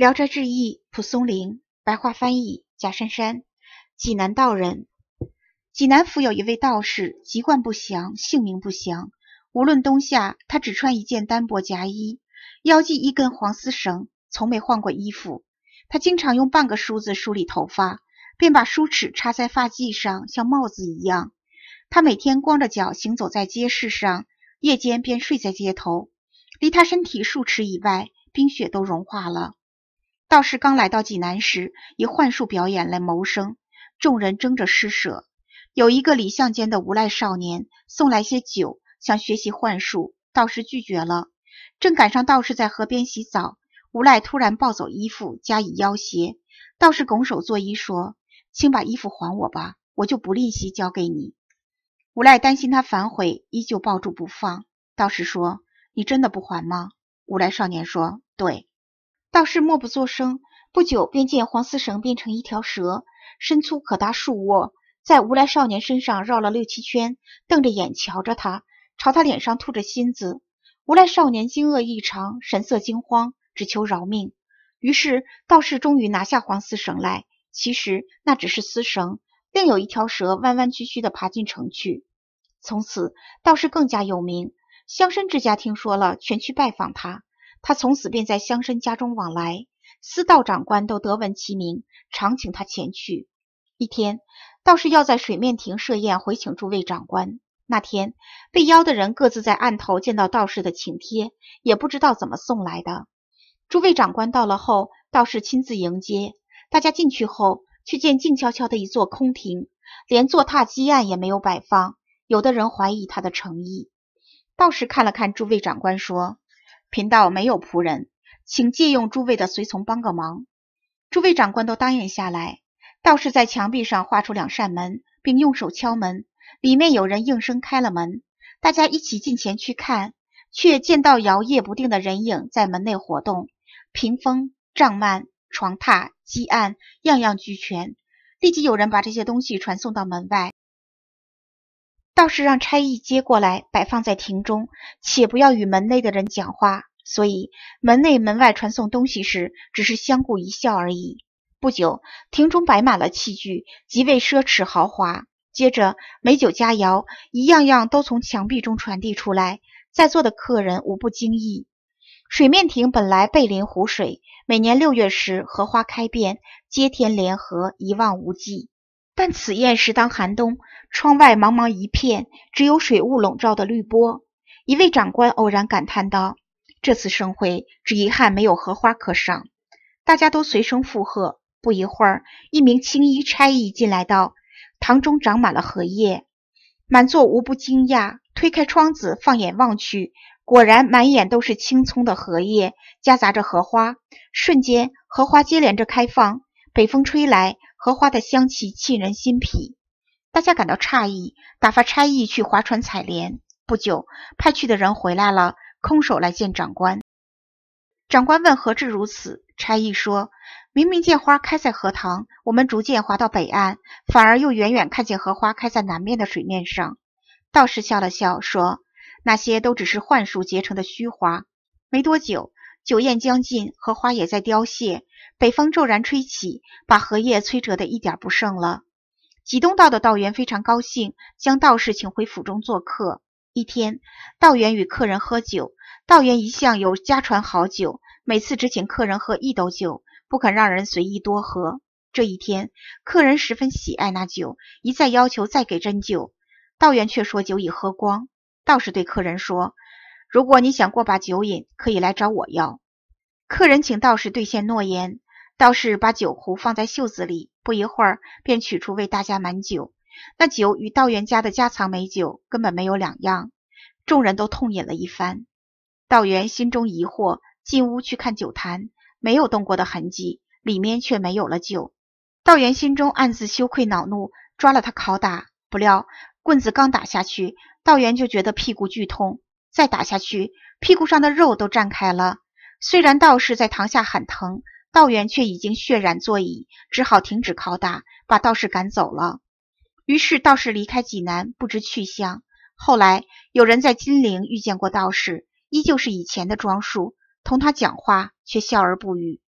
聊斋志异》蒲松龄，白话翻译贾珊珊。济南道人，济南府有一位道士，籍贯不详，姓名不详。无论冬夏，他只穿一件单薄夹衣，腰系一根黄丝绳，从没换过衣服。他经常用半个梳子梳理头发，便把梳齿插在发髻上，像帽子一样。他每天光着脚行走在街市上，夜间便睡在街头。离他身体数尺以外，冰雪都融化了。道士刚来到济南时，以幻术表演来谋生。众人争着施舍，有一个李相间的无赖少年送来些酒，想学习幻术，道士拒绝了。正赶上道士在河边洗澡，无赖突然抱走衣服加以要挟，道士拱手作揖说：“请把衣服还我吧，我就不吝惜交给你。”无赖担心他反悔，依旧抱住不放。道士说：“你真的不还吗？”无赖少年说：“对。”道士默不作声，不久便见黄丝绳变成一条蛇。身粗可达数握，在无赖少年身上绕了六七圈，瞪着眼瞧着他，朝他脸上吐着芯子。无赖少年惊愕异常，神色惊慌，只求饶命。于是道士终于拿下黄丝绳来，其实那只是丝绳，另有一条蛇弯弯曲曲的爬进城去。从此道士更加有名，乡绅之家听说了，全去拜访他。他从此便在乡绅家中往来，司道长官都得闻其名，常请他前去。一天，道士要在水面亭设宴回请诸位长官。那天被邀的人各自在案头见到道士的请帖，也不知道怎么送来的。诸位长官到了后，道士亲自迎接大家。进去后，却见静悄悄的一座空亭，连坐榻几案也没有摆放。有的人怀疑他的诚意。道士看了看诸位长官，说：“贫道没有仆人，请借用诸位的随从帮个忙。”诸位长官都答应下来。道士在墙壁上画出两扇门，并用手敲门，里面有人应声开了门。大家一起进前去看，却见到摇曳不定的人影在门内活动，屏风、帐幔、床榻、几案，样样俱全。立即有人把这些东西传送到门外。倒是让差役接过来，摆放在亭中，且不要与门内的人讲话。所以门内门外传送东西时，只是相顾一笑而已。不久，亭中摆满了器具，极为奢侈豪华。接着，美酒佳肴一样样都从墙壁中传递出来，在座的客人无不惊异。水面亭本来背临湖水，每年六月时荷花开遍，接天连河，一望无际。但此宴时当寒冬，窗外茫茫一片，只有水雾笼罩的绿波。一位长官偶然感叹道：“这次盛会，只遗憾没有荷花可赏。”大家都随声附和。不一会儿，一名青衣差役进来道：“堂中长满了荷叶。”满座无不惊讶，推开窗子，放眼望去，果然满眼都是青葱的荷叶，夹杂着荷花。瞬间，荷花接连着开放，北风吹来，荷花的香气沁人心脾。大家感到诧异，打发差役去划船采莲。不久，派去的人回来了，空手来见长官。长官问何至如此，差役说。明明见花开在荷塘，我们逐渐滑到北岸，反而又远远看见荷花开在南面的水面上。道士笑了笑说：“那些都只是幻术结成的虚花。”没多久，酒宴将近，荷花也在凋谢，北风骤然吹起，把荷叶吹折得一点不剩了。济东道的道员非常高兴，将道士请回府中做客。一天，道员与客人喝酒，道员一向有家传好酒，每次只请客人喝一斗酒。不肯让人随意多喝。这一天，客人十分喜爱那酒，一再要求再给斟酒。道员却说酒已喝光。道士对客人说：“如果你想过把酒瘾，可以来找我要。”客人请道士兑现诺言。道士把酒壶放在袖子里，不一会儿便取出为大家满酒。那酒与道员家的家藏美酒根本没有两样。众人都痛饮了一番。道员心中疑惑，进屋去看酒坛。没有动过的痕迹，里面却没有了酒。道员心中暗自羞愧恼怒，抓了他拷打。不料棍子刚打下去，道员就觉得屁股剧痛，再打下去，屁股上的肉都绽开了。虽然道士在堂下喊疼，道员却已经血染座椅，只好停止拷打，把道士赶走了。于是道士离开济南，不知去向。后来有人在金陵遇见过道士，依旧是以前的装束。同他讲话，却笑而不语。